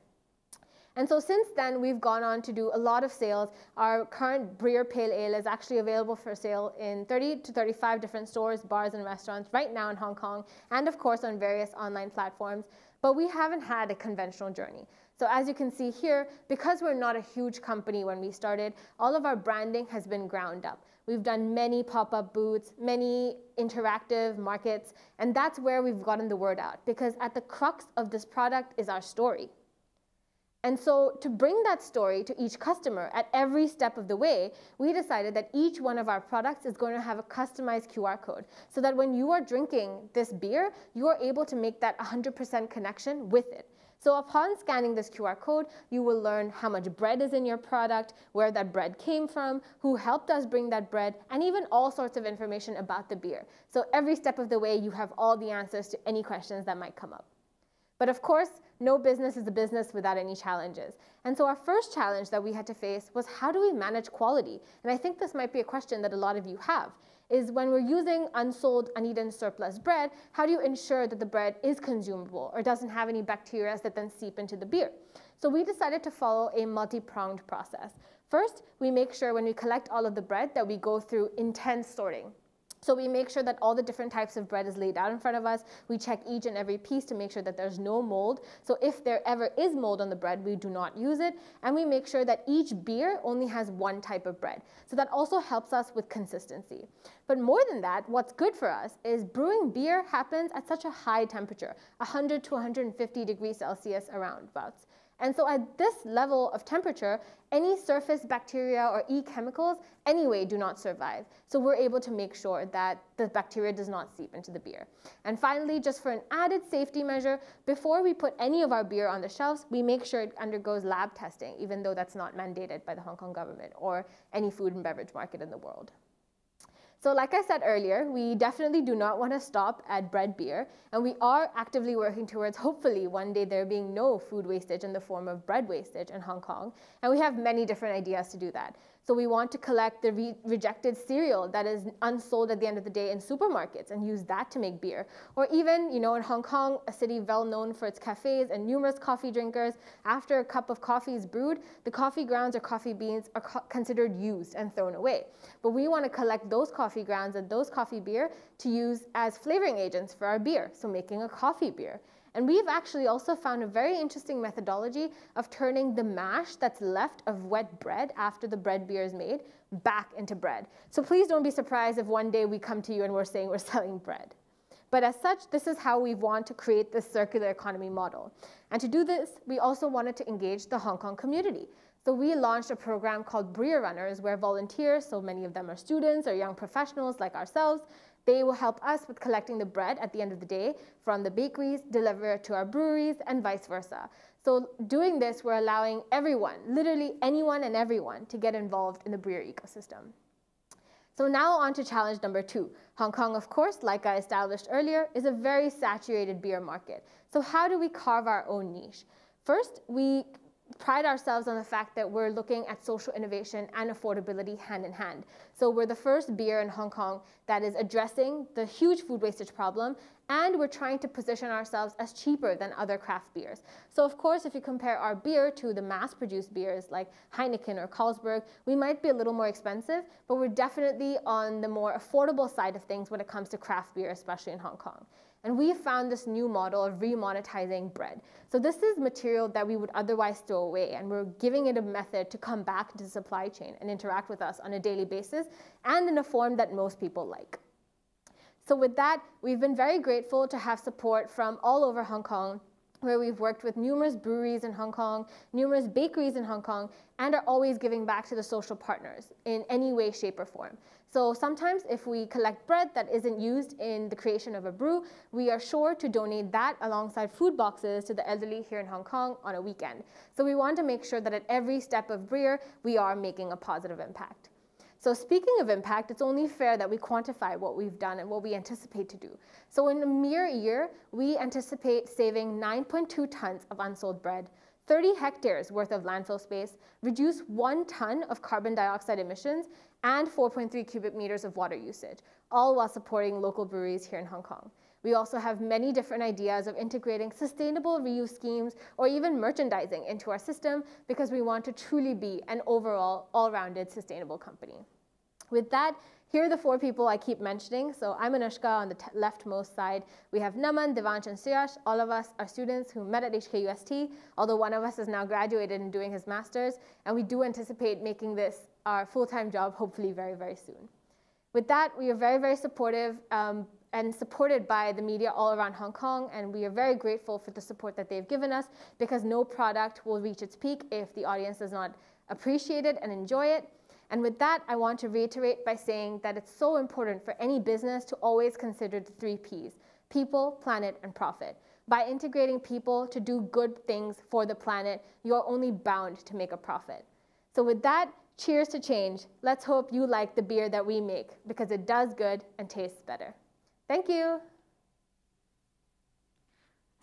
And so since then, we've gone on to do a lot of sales. Our current Breer Pale Ale is actually available for sale in 30 to 35 different stores, bars, and restaurants right now in Hong Kong, and of course on various online platforms. But we haven't had a conventional journey. So as you can see here, because we're not a huge company when we started, all of our branding has been ground up. We've done many pop-up booths, many interactive markets, and that's where we've gotten the word out because at the crux of this product is our story. And so to bring that story to each customer at every step of the way, we decided that each one of our products is going to have a customized QR code so that when you are drinking this beer, you are able to make that 100% connection with it. So upon scanning this QR code, you will learn how much bread is in your product, where that bread came from, who helped us bring that bread, and even all sorts of information about the beer. So every step of the way, you have all the answers to any questions that might come up. But of course, no business is a business without any challenges. And so our first challenge that we had to face was how do we manage quality? And I think this might be a question that a lot of you have, is when we're using unsold, uneaten surplus bread, how do you ensure that the bread is consumable or doesn't have any bacteria that then seep into the beer? So we decided to follow a multi-pronged process. First, we make sure when we collect all of the bread that we go through intense sorting. So we make sure that all the different types of bread is laid out in front of us. We check each and every piece to make sure that there's no mold. So if there ever is mold on the bread, we do not use it. And we make sure that each beer only has one type of bread. So that also helps us with consistency. But more than that, what's good for us is brewing beer happens at such a high temperature, 100 to 150 degrees Celsius around about. And so at this level of temperature, any surface bacteria or E chemicals anyway do not survive. So we're able to make sure that the bacteria does not seep into the beer. And finally, just for an added safety measure, before we put any of our beer on the shelves, we make sure it undergoes lab testing, even though that's not mandated by the Hong Kong government or any food and beverage market in the world. So like I said earlier, we definitely do not want to stop at bread beer, and we are actively working towards hopefully one day there being no food wastage in the form of bread wastage in Hong Kong. And we have many different ideas to do that. So we want to collect the re rejected cereal that is unsold at the end of the day in supermarkets and use that to make beer. Or even, you know, in Hong Kong, a city well known for its cafes and numerous coffee drinkers, after a cup of coffee is brewed, the coffee grounds or coffee beans are co considered used and thrown away. But we want to collect those coffee grounds and those coffee beer to use as flavoring agents for our beer, so making a coffee beer. And we've actually also found a very interesting methodology of turning the mash that's left of wet bread after the bread beer is made back into bread. So please don't be surprised if one day we come to you and we're saying we're selling bread. But as such, this is how we want to create this circular economy model. And to do this, we also wanted to engage the Hong Kong community. So we launched a program called Breer Runners, where volunteers, so many of them are students or young professionals like ourselves, they will help us with collecting the bread at the end of the day from the bakeries, deliver it to our breweries, and vice versa. So doing this, we're allowing everyone, literally anyone and everyone, to get involved in the breer ecosystem. So now on to challenge number two. Hong Kong, of course, like I established earlier, is a very saturated beer market. So how do we carve our own niche? First, we pride ourselves on the fact that we're looking at social innovation and affordability hand in hand. So we're the first beer in Hong Kong that is addressing the huge food wastage problem and we're trying to position ourselves as cheaper than other craft beers. So of course, if you compare our beer to the mass-produced beers like Heineken or Carlsberg, we might be a little more expensive, but we're definitely on the more affordable side of things when it comes to craft beer, especially in Hong Kong. And we found this new model of remonetizing bread. So this is material that we would otherwise throw away, and we're giving it a method to come back into the supply chain and interact with us on a daily basis, and in a form that most people like. So with that, we've been very grateful to have support from all over Hong Kong where we've worked with numerous breweries in Hong Kong, numerous bakeries in Hong Kong, and are always giving back to the social partners in any way, shape, or form. So sometimes if we collect bread that isn't used in the creation of a brew, we are sure to donate that alongside food boxes to the elderly here in Hong Kong on a weekend. So we want to make sure that at every step of breer, we are making a positive impact. So speaking of impact, it's only fair that we quantify what we've done and what we anticipate to do. So in a mere year, we anticipate saving 9.2 tons of unsold bread, 30 hectares worth of landfill space, reduce one ton of carbon dioxide emissions, and 4.3 cubic meters of water usage, all while supporting local breweries here in Hong Kong. We also have many different ideas of integrating sustainable reuse schemes or even merchandising into our system because we want to truly be an overall all-rounded sustainable company. With that, here are the four people I keep mentioning. So I'm Anushka on the leftmost side. We have Naman, Devansh, and Suyash. All of us are students who met at HKUST, although one of us has now graduated and doing his master's. And we do anticipate making this our full-time job, hopefully very, very soon. With that, we are very, very supportive um, and supported by the media all around Hong Kong, and we are very grateful for the support that they've given us because no product will reach its peak if the audience does not appreciate it and enjoy it. And with that, I want to reiterate by saying that it's so important for any business to always consider the three Ps, people, planet, and profit. By integrating people to do good things for the planet, you are only bound to make a profit. So with that, cheers to change. Let's hope you like the beer that we make because it does good and tastes better. Thank you.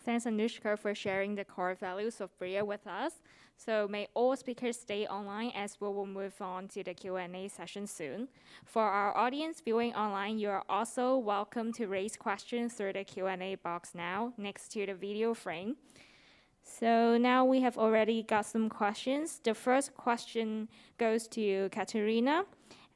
Thanks, Anushka, for sharing the core values of Breer with us. So may all speakers stay online as we will move on to the Q&A session soon. For our audience viewing online, you are also welcome to raise questions through the Q&A box now next to the video frame. So now we have already got some questions. The first question goes to Katharina.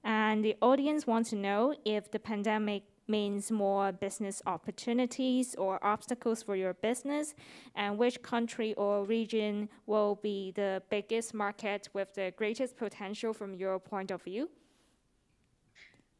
And the audience wants to know if the pandemic means more business opportunities or obstacles for your business, and which country or region will be the biggest market with the greatest potential from your point of view?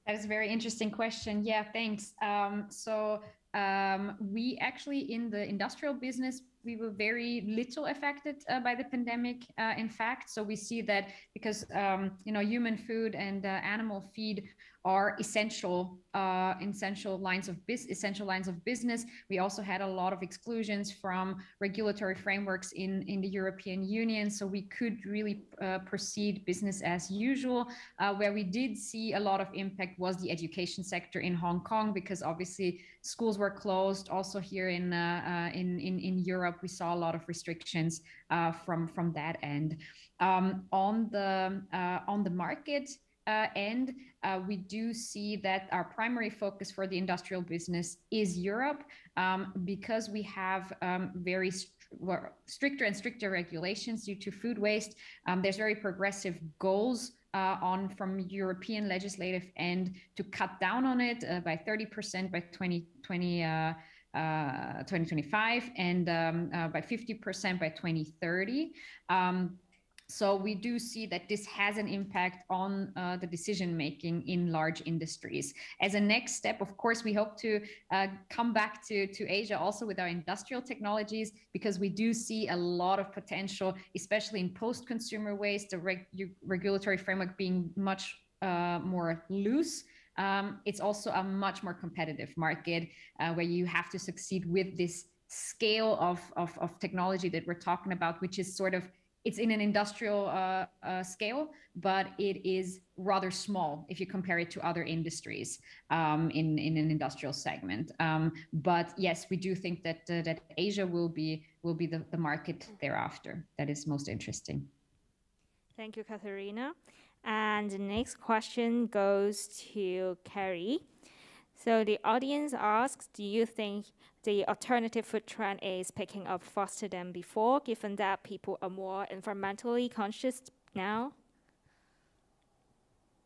That is a very interesting question. Yeah, thanks. Um, so um, we actually in the industrial business we were very little affected uh, by the pandemic uh, in fact. So we see that because um, you know human food and uh, animal feed are essential uh, essential lines of bis- essential lines of business. We also had a lot of exclusions from regulatory frameworks in in the European Union, so we could really uh, proceed business as usual. Uh, where we did see a lot of impact was the education sector in Hong Kong because obviously schools were closed. Also here in uh, uh, in, in in Europe, we saw a lot of restrictions uh, from from that end. Um, on the on the market end, uh, we do see that our primary focus for the industrial business is Europe um, because we have um, very st- stricter and stricter regulations due to food waste. Um, there's very progressive goals uh, on from European legislative end to cut down on it uh, by 30% by 2020. Uh, uh 2025 and um, uh, by 50% by 2030. Um, so we do see that this has an impact on uh, the decision making in large industries. As a next step, of course, we hope to uh, come back to, to Asia also with our industrial technologies because we do see a lot of potential, especially in post-consumer waste, the reg- regulatory framework being much uh, more loose. Um, it's also a much more competitive market uh, where you have to succeed with this scale of, of, of technology that we're talking about, which is sort of it's in an industrial uh, uh, scale, but it is rather small if you compare it to other industries um, in in an industrial segment. Um, but yes, we do think that uh, that Asia will be will be the, the market thereafter. That is most interesting. Thank you, Katharina. And the next question goes to Carrie. So the audience asks, do you think the alternative food trend is picking up faster than before, given that people are more environmentally conscious now?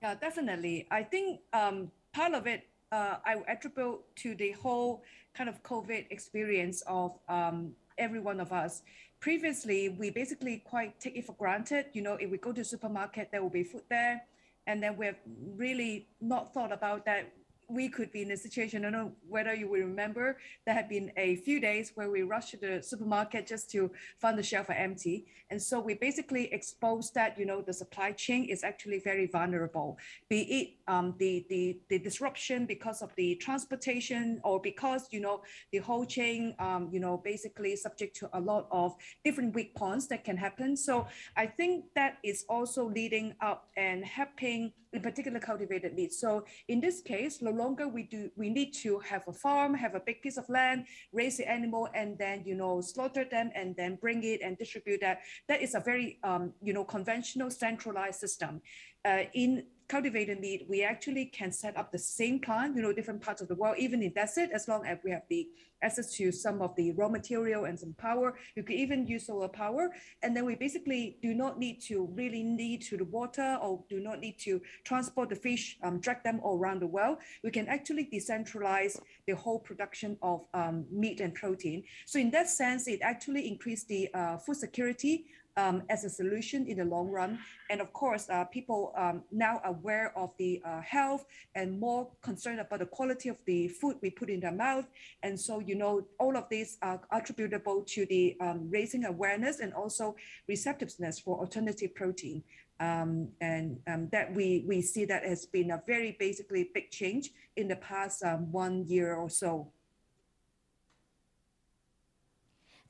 Yeah, definitely. I think um, part of it uh, I attribute to the whole kind of COVID experience of um, every one of us. Previously, we basically quite take it for granted. You know, if we go to supermarket, there will be food there, and then we've really not thought about that we could be in a situation, I don't know whether you will remember, there had been a few days where we rushed to the supermarket just to find the shelf empty. And so we basically exposed that, you know, the supply chain is actually very vulnerable, be it um, the, the, the disruption because of the transportation or because, you know, the whole chain, um, you know, basically subject to a lot of different weak points that can happen. So I think that is also leading up and helping in particular cultivated meat. So in this case, longer we do we need to have a farm, have a big piece of land, raise the animal, and then you know slaughter them and then bring it and distribute that. That is a very um, you know conventional centralized system. Uh, in cultivated meat, we actually can set up the same plant, you know, different parts of the world, even in desert, as long as we have the access to some of the raw material and some power. You could even use solar power. And then we basically do not need to really need to the water or do not need to transport the fish, um, drag them all around the world. We can actually decentralize the whole production of um, meat and protein. So in that sense, it actually increased the uh, food security um, as a solution in the long run. And of course, uh, people um, now aware of the uh, health and more concerned about the quality of the food we put in their mouth. And so, you know, all of these are attributable to the um, raising awareness and also receptiveness for alternative protein. Um, and um, that we, we see that has been a very basically big change in the past um, one year or so.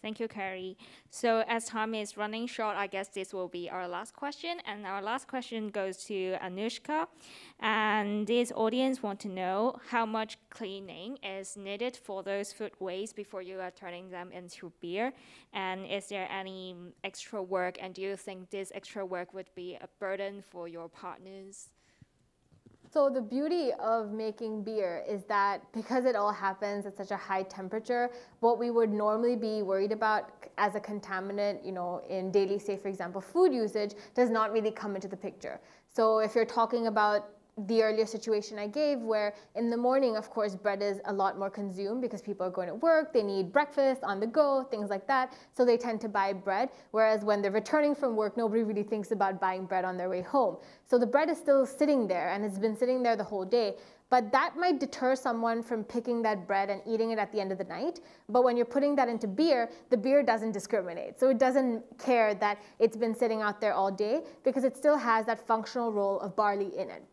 Thank you, Carrie. So as time is running short, I guess this will be our last question. And our last question goes to Anushka. And this audience want to know how much cleaning is needed for those food waste before you are turning them into beer. And is there any extra work? And do you think this extra work would be a burden for your partners? So the beauty of making beer is that because it all happens at such a high temperature, what we would normally be worried about as a contaminant, you know, in daily, say for example, food usage, does not really come into the picture. So if you're talking about the earlier situation I gave, where in the morning, of course, bread is a lot more consumed because people are going to work, they need breakfast on the go, things like that. So they tend to buy bread. Whereas when they're returning from work, nobody really thinks about buying bread on their way home. So the bread is still sitting there and it's been sitting there the whole day. But that might deter someone from picking that bread and eating it at the end of the night. But when you're putting that into beer, the beer doesn't discriminate. So it doesn't care that it's been sitting out there all day because it still has that functional role of barley in it.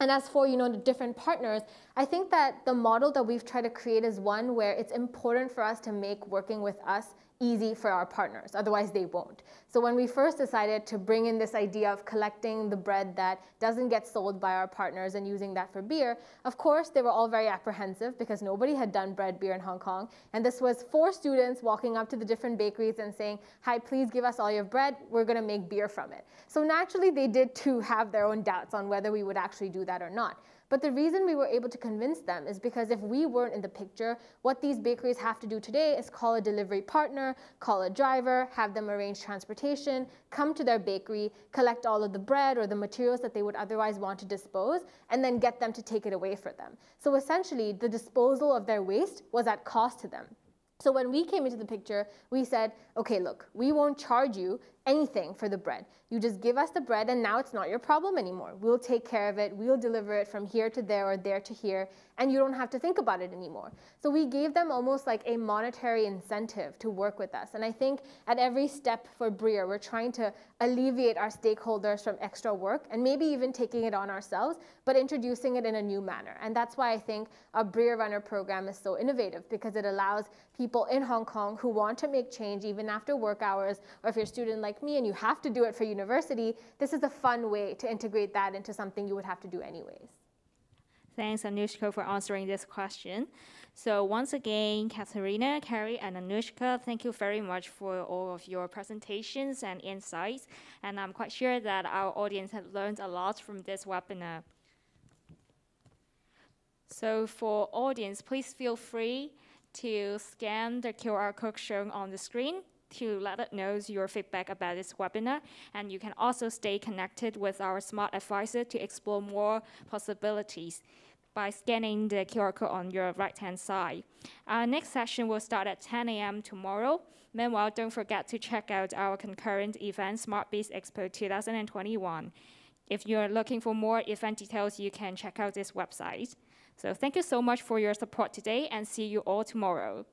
And as for you know the different partners, I think that the model that we've tried to create is one where it's important for us to make working with us easy for our partners, otherwise they won't. So when we first decided to bring in this idea of collecting the bread that doesn't get sold by our partners and using that for beer, of course they were all very apprehensive because nobody had done bread beer in Hong Kong. And this was four students walking up to the different bakeries and saying, hi, please give us all your bread, we're gonna make beer from it. So naturally they did too have their own doubts on whether we would actually do that or not. But the reason we were able to convince them is because if we weren't in the picture, what these bakeries have to do today is call a delivery partner, call a driver, have them arrange transportation, come to their bakery, collect all of the bread or the materials that they would otherwise want to dispose, and then get them to take it away for them. So essentially, the disposal of their waste was at cost to them. So when we came into the picture, we said, okay, look, we won't charge you anything for the bread. You just give us the bread and now it's not your problem anymore. We'll take care of it. We'll deliver it from here to there or there to here and you don't have to think about it anymore. So we gave them almost like a monetary incentive to work with us. And I think at every step for Breer, we're trying to alleviate our stakeholders from extra work and maybe even taking it on ourselves, but introducing it in a new manner. And that's why I think our Breer Runner program is so innovative because it allows people in Hong Kong who want to make change even after work hours, or if you're student like like me and you have to do it for university, this is a fun way to integrate that into something you would have to do anyways. Thanks, Anushka, for answering this question. So once again, Katharina, Carrie, and Anushka, thank you very much for all of your presentations and insights. And I'm quite sure that our audience has learned a lot from this webinar. So for audience, please feel free to scan the QR code shown on the screen to let us know your feedback about this webinar. And you can also stay connected with our smart advisor to explore more possibilities by scanning the QR code on your right-hand side. Our next session will start at 10 a.m. tomorrow. Meanwhile, don't forget to check out our concurrent event, SmartBiz Expo 2021. If you're looking for more event details, you can check out this website. So thank you so much for your support today and see you all tomorrow.